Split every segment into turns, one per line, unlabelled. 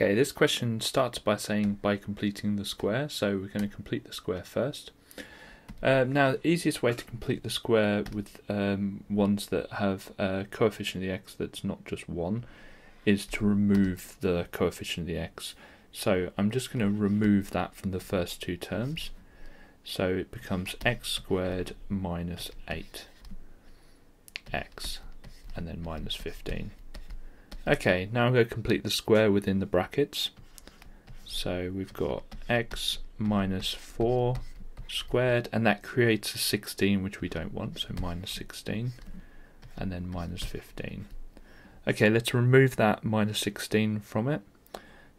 Okay, this question starts by saying by completing the square, so we're going to complete the square first. Um, now, the easiest way to complete the square with um, ones that have a coefficient of the x that's not just 1 is to remove the coefficient of the x. So I'm just going to remove that from the first two terms. So it becomes x squared minus 8x and then minus 15. Okay, now I'm going to complete the square within the brackets. So we've got x minus 4 squared, and that creates a 16, which we don't want, so minus 16, and then minus 15. Okay, let's remove that minus 16 from it.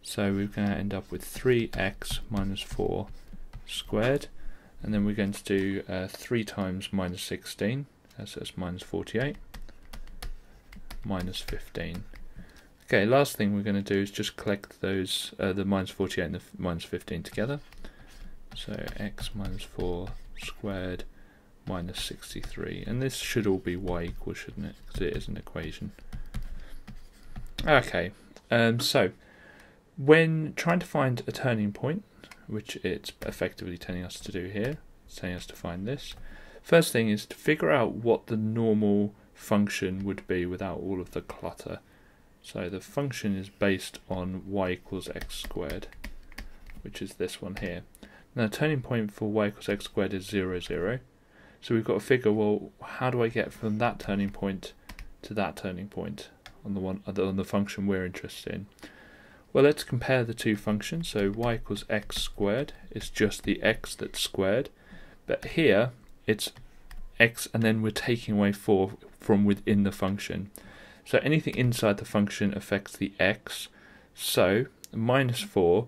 So we're going to end up with 3x minus 4 squared, and then we're going to do uh, 3 times minus 16, so that's minus 48, minus 15. Okay, last thing we're going to do is just collect those, uh, the minus 48 and the minus 15 together. So x minus 4 squared minus 63. And this should all be y equals, shouldn't it? Because it is an equation. Okay, um, so when trying to find a turning point, which it's effectively telling us to do here, it's telling us to find this. First thing is to figure out what the normal function would be without all of the clutter. So the function is based on y equals x squared, which is this one here. Now turning point for y equals x squared is 0, 0. So we've got to figure, well, how do I get from that turning point to that turning point on the one on the function we're interested in? Well, let's compare the two functions. So y equals x squared is just the x that's squared, but here it's x and then we're taking away 4 from within the function. So anything inside the function affects the x. So minus 4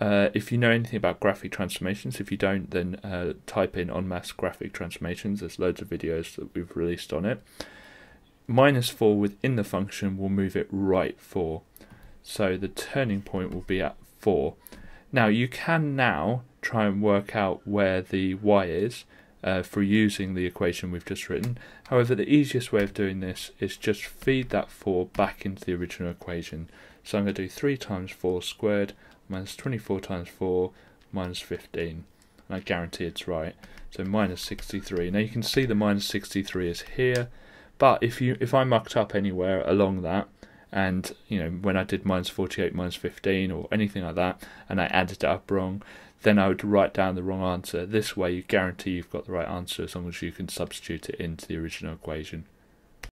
uh, if you know anything about graphic transformations, if you don't, then uh, type in OnMaths graphic transformations. There's loads of videos that we've released on it. Minus 4 within the function will move it right 4. So the turning point will be at 4. Now you can now try and work out where the y is uh, for using the equation we've just written. However, the easiest way of doing this is just feed that 4 back into the original equation. So I'm going to do 3 times 4 squared minus 24 times 4 minus 15. And I guarantee it's right. So minus 63. Now you can see the minus 63 is here, but if you if I mucked up anywhere along that, and you know when I did minus 48 minus 15 or anything like that, and I added it up wrong, then I would write down the wrong answer. This way you guarantee you've got the right answer as long as you can substitute it into the original equation.